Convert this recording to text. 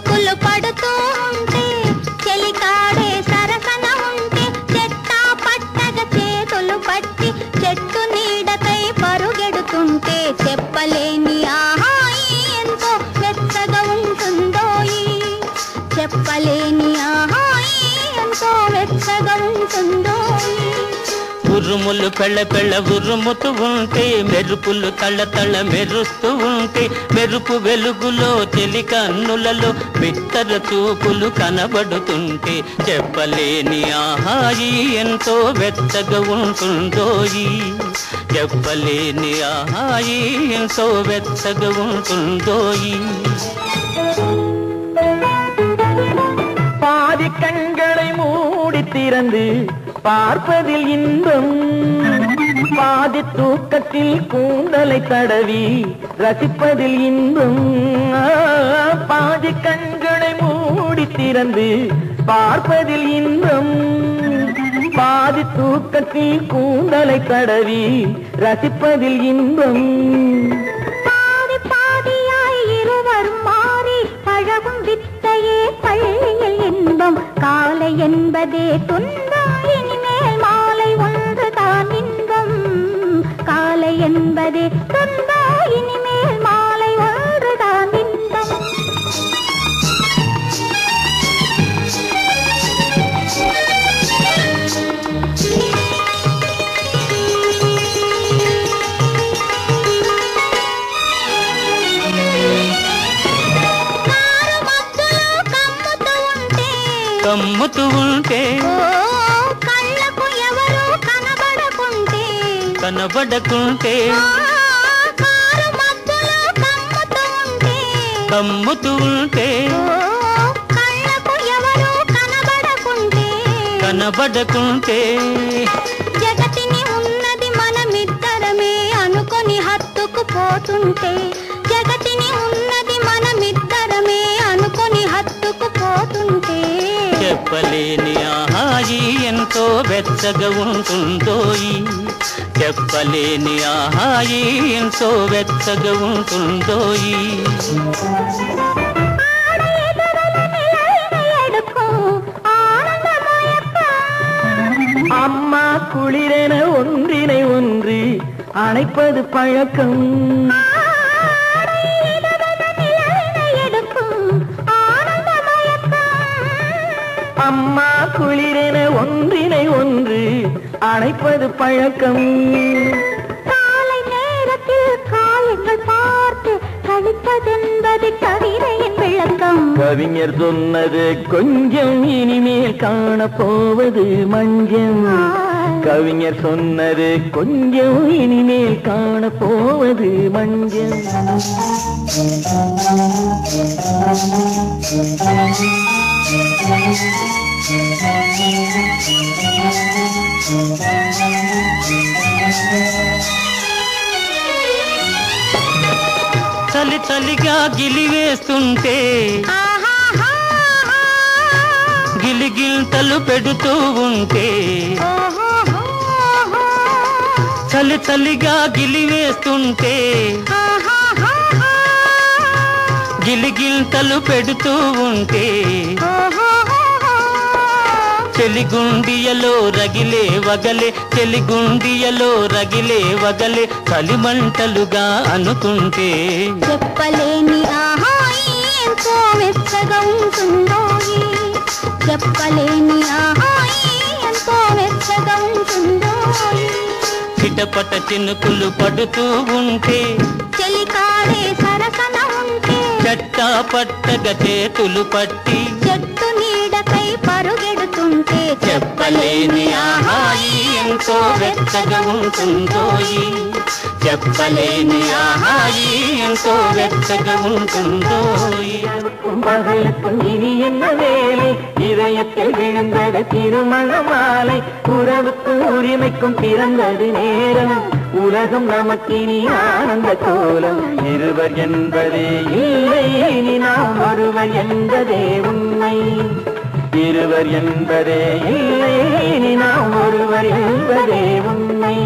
చినుకులు పడుతూ ఉంటే చెలికాడే సరసన ఉంటే చెట్ట పట్టగ చేతులు పట్టి చెట్టు నీడకై పరుగెడుతుంటే చెప్పలేని ఆహాయి ఎంతో వెచ్చగా ఉంటుందో చెప్పలేని ఆహాయి ఎంతో వెచ్చగా ఉంటుందో ఉరుములు పెళ్ళ పెళ్ళ ఉరుముతూ ఉంటే మెరుపులు తళ్ళ తళ్ళ మెరుస్తూ ఉంటే మెరుపు వెలుగులో చెలి కన్నులలో బిత్తర చూపులు కనబడుతుంటే చెప్పలేని ఆహాయి ఎంతో వెచ్చగా ఉంటుందోయి చెప్పలేని ఆహాయి ఎంతో వెచ్చగా ఉంటుందోయి பாதி கண்களை மூடி திறந்து பார்ப்பதில் இன்பம். பாதி தூக்கத்தில் கூந்தலை தடவி ரசிப்பதில் இன்பம். பாதி கண்களை மூடி திறந்து பார்ப்பதில் இன்பம். பாதி தூக்கத்தில் கூந்தலை தடவி ரசிப்பதில் இன்பம். காலை என்பதே துன்பம். என்பதே துன்பம் இனிமேல் மாலை ஒன்றுதான் இன்பம் కారు మబ్బులు కమ్ముతూ ఉంటే కనబడకుంటే కమ్ముతూ ఉంటే కనబడకుంటే. జగతిని ఉన్నది మనమిద్దరమే అనుకొని హత్తుకు పోతుంటే చెప్పలేని ఆహాయి ఎంతో వెచ్చగా ఉంటుందోయి చెప్పలేని ఆహాయి ఎంతో వెచ్చగా ఉంటుందోయి எடுக்கும் ஆனந்தமயக்கம் அம்மா குளிரென ஒன்றினை ஒன்று அணைப்பது பழக்கம் அம்மா குளிரென ஒன்றினை ஒன்று அணைப்பது பழக்கம். காலை நேரத்தில் காலங்கள் பார்த்து கழிப்பதென்பது கவிதையின் விளக்கம். கவிஞர் சொன்னது கொஞ்சம் இனிமேல் காண போவது மஞ்சம் கவிஞர் சொன்னது கொஞ்சம் இனிமேல் காண போவது மஞ்சள் Thank you. చలిగా గిలివేస్తుంటే. గిలిగిల్తలు పెడుతూ ఉంటే. చలి చలిగా గిలివేస్తుంటే. గిలిగిల్తలు పెడుతూ ఉంటే ఓహోహోహో. చెలిగుండియలో రగిలే వగలే చెలిగుండియలో రగిలే వగలే చలిమంటలుగా అనుకుంటే. చెప్పలేని ఎంతో ఉంటుందో చెప్పలేని ఎంతో ఉంటుందో చిటపట చినుకులు పడుతూ ఉంటే. చెలికాడే సరసన ఉంటే. చట్టా పట్టగా చేతులు పట్టి చెట్టు నీడకై పరుగెడుతుంటే తలుచుకుంటే చెప్పలేని ఆహాయి ఎంతో వెచ్చగా ఉంటుందోయి చెప్పలేని ఆహాయి ఎంతో వెచ్చగా ఉంటుందోయి மகளுக்கும் இனி என்ன வேலை இதயத்தில் விழுந்தது திருமண மாலை உறவுக்கும் உரிமைக்கும் பிறந்தது நேரம் உலகம் நமக்கினி ஆனந்த கோலம் இருவர் என்பதே இல்லை இனி நாம் ஒருவர் என்பதே உண்மை இருவர் என்பதே இல்லை. நாம் ஒருவர் என்பதே உண்மை.